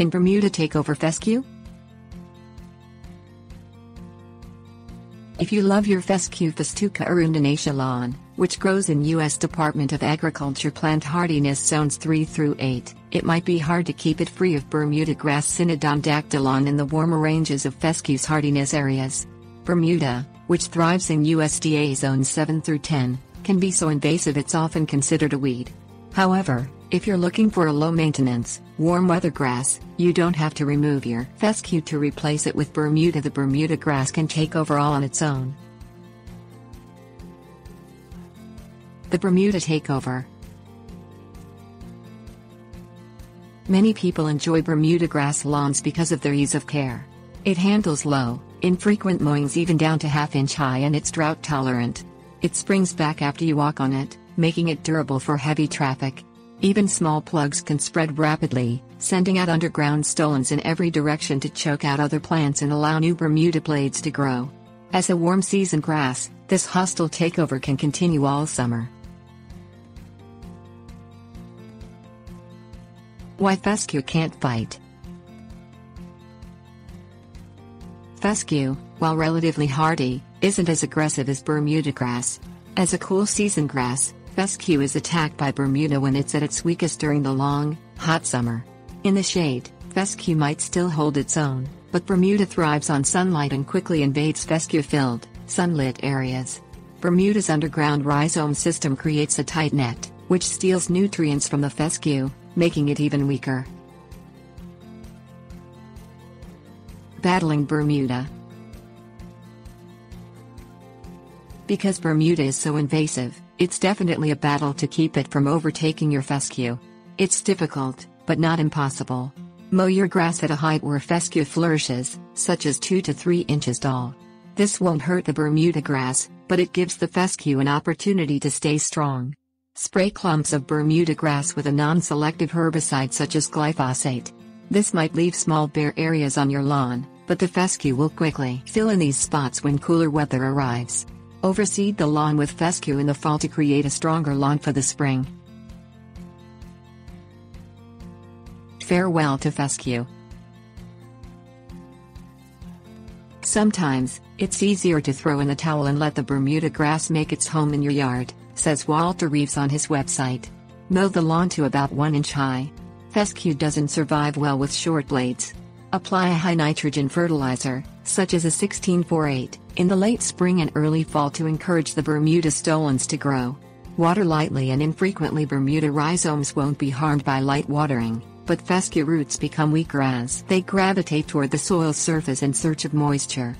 Can Bermuda take over fescue? If you love your fescue festuca arundinacea lawn, which grows in U.S. Department of Agriculture plant hardiness zones 3 through 8, it might be hard to keep it free of Bermuda grass Cynodon dactylon in the warmer ranges of fescue's hardiness areas. Bermuda, which thrives in USDA zones 7 through 10, can be so invasive it's often considered a weed. However, if you're looking for a low maintenance, warm weather grass, you don't have to remove your fescue to replace it with Bermuda. The Bermuda grass can take over all on its own. The Bermuda Takeover Many people enjoy Bermuda grass lawns because of their ease of care. It handles low, infrequent mowings even down to half inch high and it's drought tolerant. It springs back after you walk on it, making it durable for heavy traffic. Even small plugs can spread rapidly, sending out underground stolons in every direction to choke out other plants and allow new Bermuda blades to grow. As a warm season grass, this hostile takeover can continue all summer. Why fescue can't fight. Fescue, while relatively hardy, isn't as aggressive as Bermuda grass. As a cool season grass, Fescue is attacked by Bermuda when it's at its weakest during the long, hot summer. In the shade, fescue might still hold its own, but Bermuda thrives on sunlight and quickly invades fescue-filled, sunlit areas. Bermuda's underground rhizome system creates a tight net, which steals nutrients from the fescue, making it even weaker. Battling Bermuda Because Bermuda is so invasive, it's definitely a battle to keep it from overtaking your fescue. It's difficult, but not impossible. Mow your grass at a height where fescue flourishes, such as 2 to 3 inches tall. This won't hurt the Bermuda grass, but it gives the fescue an opportunity to stay strong. Spray clumps of Bermuda grass with a non-selective herbicide such as glyphosate. This might leave small bare areas on your lawn, but the fescue will quickly fill in these spots when cooler weather arrives. Overseed the lawn with fescue in the fall to create a stronger lawn for the spring. Farewell to fescue. Sometimes, it's easier to throw in the towel and let the Bermuda grass make its home in your yard, says Walter Reeves on his website. Mow the lawn to about 1 inch high. Fescue doesn't survive well with short blades. Apply a high nitrogen fertilizer, such as a 1648, in the late spring and early fall to encourage the Bermuda stolons to grow. Water lightly and infrequently Bermuda rhizomes won't be harmed by light watering, but fescue roots become weaker as they gravitate toward the soil surface in search of moisture.